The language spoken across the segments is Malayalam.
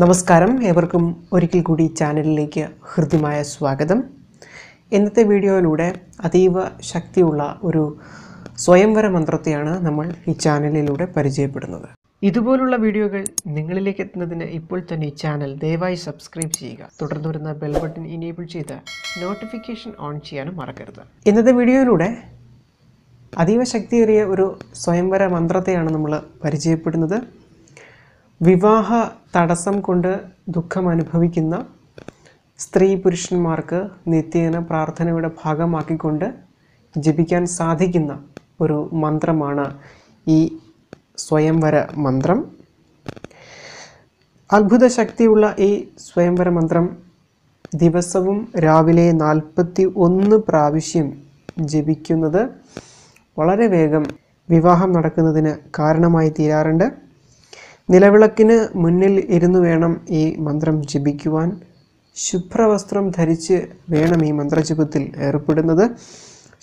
നമസ്കാരം. ഏവർക്കും ഒരിക്കൽ കൂടി ചാനലിലേക്ക് ഹൃദ്യമായ സ്വാഗതം. ഇന്നത്തെ വീഡിയോയിലൂടെ അതീവ ശക്തിയുള്ള ഒരു സ്വയംവര മന്ത്രത്തെയാണ് നമ്മൾ ഈ ചാനലിലൂടെ പരിചയപ്പെടുന്നത്. ഇതുപോലുള്ള വീഡിയോകൾ നിങ്ങളിലേക്ക് എത്തുന്നതിന് ഇപ്പോൾ തന്നെ ഈ ചാനൽ ദയവായി സബ്സ്ക്രൈബ് ചെയ്യുക. തുടർന്ന് വരുന്ന ബെൽ ബട്ടൺ ഇനേബിൾ ചെയ്ത് നോട്ടിഫിക്കേഷൻ ഓൺ ചെയ്യാനും മറക്കരുത്. ഇന്നത്തെ വീഡിയോയിലൂടെ അതീവ ശക്തിയേറിയ ഒരു സ്വയംവര മന്ത്രത്തെയാണ് നമ്മൾ പരിചയപ്പെടുന്നത്. വിവാഹ തടസ്സം കൊണ്ട് ദുഃഖം അനുഭവിക്കുന്ന സ്ത്രീ പുരുഷന്മാർക്ക് നിത്യേന പ്രാർത്ഥനയുടെ ഭാഗമാക്കിക്കൊണ്ട് ജപിക്കാൻ സാധിക്കുന്ന ഒരു മന്ത്രമാണ് ഈ സ്വയംവര മന്ത്രം. അത്ഭുത ശക്തിയുള്ള ഈ സ്വയംവര മന്ത്രം ദിവസവും രാവിലെ നാൽപ്പത്തി ഒന്ന് പ്രാവശ്യം ജപിക്കുന്നത് വളരെ വേഗം വിവാഹം നടക്കുന്നതിന് കാരണമായി തീരാറുണ്ട്. നിലവിളക്കിന് മുന്നിൽ ഇരുന്നു വേണം ഈ മന്ത്രം ജപിക്കുവാൻ. ശുഭ്രവസ്ത്രം ധരിച്ച് വേണം ഈ മന്ത്രജപത്തിൽ ഏർപ്പെടുന്നത്.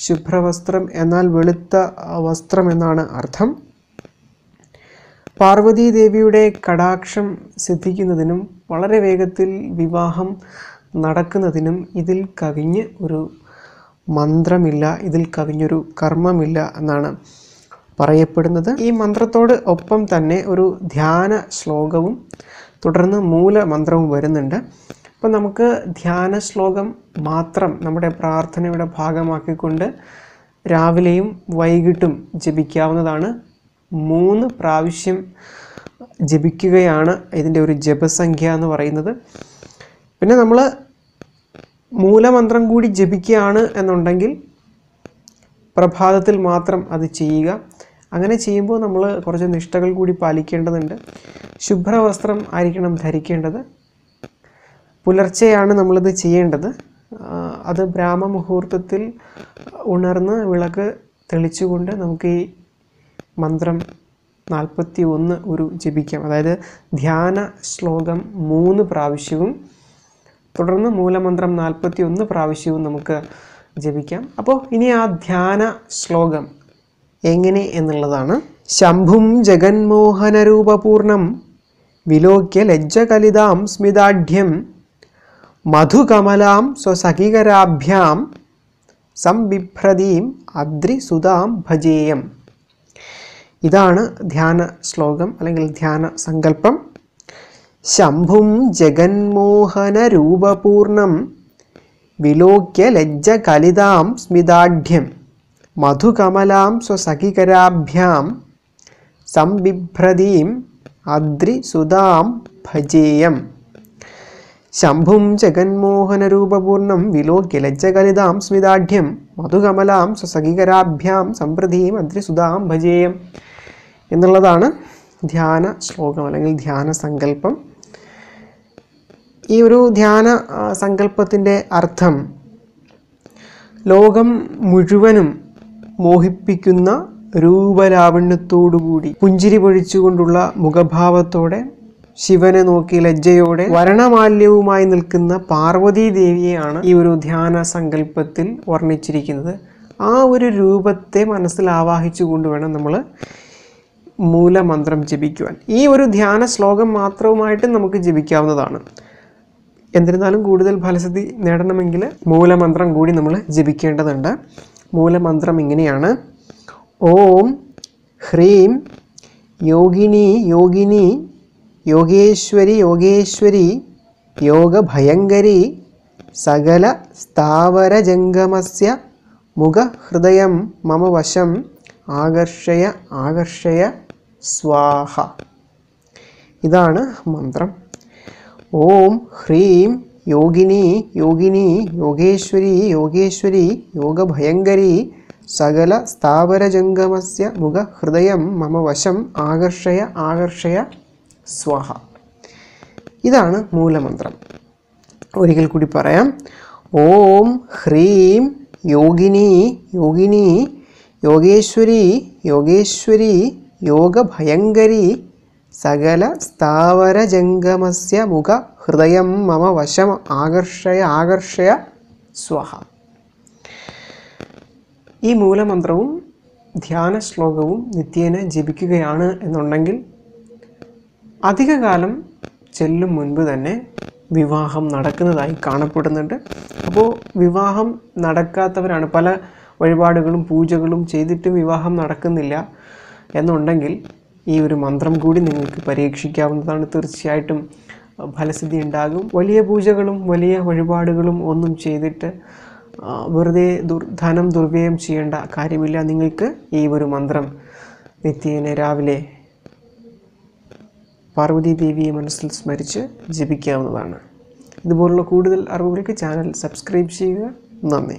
ശുഭ്രവസ്ത്രം എന്നാൽ വെളുത്ത വസ്ത്രം എന്നാണ് അർത്ഥം. പാർവതീദേവിയുടെ കടാക്ഷം സിദ്ധിക്കുന്നതിനും വളരെ വേഗത്തിൽ വിവാഹം നടക്കുന്നതിനും ഇതിൽ കവിഞ്ഞ് ഒരു മന്ത്രമില്ല ഇതിൽ കവിഞ്ഞൊരു കർമ്മമില്ല എന്നാണ്. പറയപ്പെടുന്നത്. ഈ മന്ത്രത്തോട് ഒപ്പം തന്നെ ഒരു ധ്യാന ശ്ലോകവും തുടർന്ന് മൂലമന്ത്രവും വരുന്നുണ്ട്. അപ്പം നമുക്ക് ധ്യാന ശ്ലോകം മാത്രം നമ്മുടെ പ്രാർത്ഥനയുടെ ഭാഗമാക്കിക്കൊണ്ട് രാവിലെയും വൈകിട്ടും ജപിക്കാവുന്നതാണ്. മൂന്ന് പ്രാവശ്യം ജപിക്കുകയാണ് ഇതിന്റെ ഒരു ജപസംഖ്യ എന്ന് പറയുന്നത്. പിന്നെ നമ്മൾ മൂലമന്ത്രം കൂടി ജപിക്കുകയാണ് എന്നുണ്ടെങ്കിൽ പ്രഭാതത്തിൽ മാത്രം അത് ചെയ്യുക. അങ്ങനെ ചെയ്യുമ്പോൾ നമ്മൾ കുറച്ച് നിഷ്ഠകൾ കൂടി പാലിക്കേണ്ടതുണ്ട്. ശുഭ്രവസ്ത്രം ആയിരിക്കണം ധരിക്കേണ്ടത്. പുലർച്ചെയാണ് നമ്മളിത് ചെയ്യേണ്ടത്. അത് ബ്രാഹ്മ മുഹൂർത്തത്തിൽ ഉണർന്ന് വിളക്ക് തെളിച്ചുകൊണ്ട് നമുക്ക് ഈ മന്ത്രം നാൽപ്പത്തി ഒന്ന് ഒരു ജപിക്കാം. അതായത് ധ്യാന ശ്ലോകം മൂന്ന് പ്രാവശ്യവും തുടർന്ന് മൂലമന്ത്രം നാൽപ്പത്തി ഒന്ന് പ്രാവശ്യവും നമുക്ക് ജപിക്കാം. അപ്പോൾ ഇനി ആ ധ്യാന ശ്ലോകം എങ്ങനെ എന്നുള്ളതാണ്. ശംഭും ജഗന്മോഹനരൂപപൂർണം. വിലോക്യ ലജ്ജകലിതാം സ്മിതാഢ്യം. മധുകമലാം സ്വസഖികരാഭ്യാം. സംബിഭ്രതീം അദ്രിസുതാം ഭജേയം. ഇതാണ് ധ്യാന ശ്ലോകം അല്ലെങ്കിൽ ധ്യാന സങ്കല്പം. ശംഭും ജഗന്മോഹനരൂപപൂർണം. വിലോക്യ ലജ്ജകലിതാം സ്മിതാഢ്യം. മധുകമലാം സ്വസഖികരാഭ്യാം സംബിഭ്രതീം അദ്രിസുതാം ഭജേയം. ശംഭും ജഗന്മോഹനരൂപപൂർണം വിലോക്യലജ്ജകലിതാം സ്മിതാഢ്യം മധുകമലാം സ്വസഖികരാഭ്യാം സംപ്രതീം അദ്രിസുതാം ഭജേയം എന്നുള്ളതാണ് ധ്യാന ശ്ലോകം അല്ലെങ്കിൽ ധ്യാന സങ്കല്പം. ഈ ഒരു ധ്യാന സങ്കല്പത്തിന്റെ അർത്ഥം ലോകം മുഴുവനും മോഹിപ്പിക്കുന്ന രൂപലാവണ്യത്തോടുകൂടി പുഞ്ചിരി പൊഴിച്ചുകൊണ്ടുള്ള മുഖഭാവത്തോടെ ശിവനെ നോക്കി ലജ്ജയോടെ വരണമാല്യവുമായി നിൽക്കുന്ന പാർവതീ ദേവിയെയാണ് ഈ ഒരു ധ്യാന സങ്കല്പത്തിൽ വർണിച്ചിരിക്കുന്നത്. ആ ഒരു രൂപത്തെ മനസ്സിൽ ആവാഹിച്ചുകൊണ്ട് വേണം നമ്മൾ മൂലമന്ത്രം ജപിക്കുവാൻ. ഈ ഒരു ധ്യാന ശ്ലോകം മാത്രവുമായിട്ട് നമുക്ക് ജപിക്കാവുന്നതാണ്. എന്നിരുന്നാലും കൂടുതൽ ഫലസിദ്ധി നേടണമെങ്കിൽ മൂലമന്ത്രം കൂടി നമ്മൾ ജപിക്കേണ്ടതുണ്ട്. മൂലമന്ത്രം ഇങ്ങനെയാണ്. ഓം ഹ്രീം യോഗിനി യോഗിനി യോഗേശ്വരി യോഗേശ്വരി യോഗഭയങ്കരി സകല സ്ഥാവരജംഗമസ്യ മുഖഹൃദയം മമ വശം ആകർഷയ ആകർഷയ സ്വാഹ. ഇതാണ് മന്ത്രം. ഓം ഹ്രീം യോഗിനി യോഗിനി യോഗേശ്വരി യോഗേശ്വരി യോഗഭയങ്കരി സകല സ്ഥാവരജംഗമസ്യ മുഖഹൃദയം മമ വശം ആകർഷയ ആകർഷയ സ്വാഹ. ഇതാണ് മൂലമന്ത്രം. ഒരിക്കൽ കൂടി പറയാം. ഓം ഹ്രീം യോഗിനി യോഗിനി യോഗേശ്വരി യോഗേശ്വരി യോഗഭയങ്കരി സകല സ്ഥാവര ജംഗമസ്യ മുഖ ഹൃദയം മമ വശം ആകർഷയ ആകർഷയ സ്വഹ. ഈ മൂലമന്ത്രവും ധ്യാന ശ്ലോകവും നിത്യേന ജപിക്കുകയാണ് എന്നുണ്ടെങ്കിൽ അധികകാലം ചെല്ലും മുൻപ് തന്നെ വിവാഹം നടക്കുന്നതായി കാണപ്പെടുന്നുണ്ട്. അപ്പോൾ വിവാഹം നടക്കാത്തവരാണ്. പല വഴിപാടുകളും പൂജകളും ചെയ്തിട്ടും വിവാഹം നടക്കുന്നില്ല എന്നുണ്ടെങ്കിൽ ഈ ഒരു മന്ത്രം കൂടി നിങ്ങൾക്ക് പരീക്ഷിക്കാവുന്നതാണ്. തീർച്ചയായിട്ടും ഫലസിദ്ധി ഉണ്ടാകും. വലിയ പൂജകളും വലിയ വഴിപാടുകളും ഒന്നും ചെയ്തിട്ട് വെറുതെ ദുർ ധനം ദുർവ്യയം ചെയ്യേണ്ട കാര്യമില്ല. നിങ്ങൾക്ക് ഈ ഒരു മന്ത്രം നിത്യേന രാവിലെ പാർവതി ദേവിയെ മനസ്സിൽ സ്മരിച്ച് ജപിക്കാവുന്നതാണ്. ഇതുപോലുള്ള കൂടുതൽ അറിവുകൾക്ക് ചാനൽ സബ്സ്ക്രൈബ് ചെയ്യുക. നന്ദി.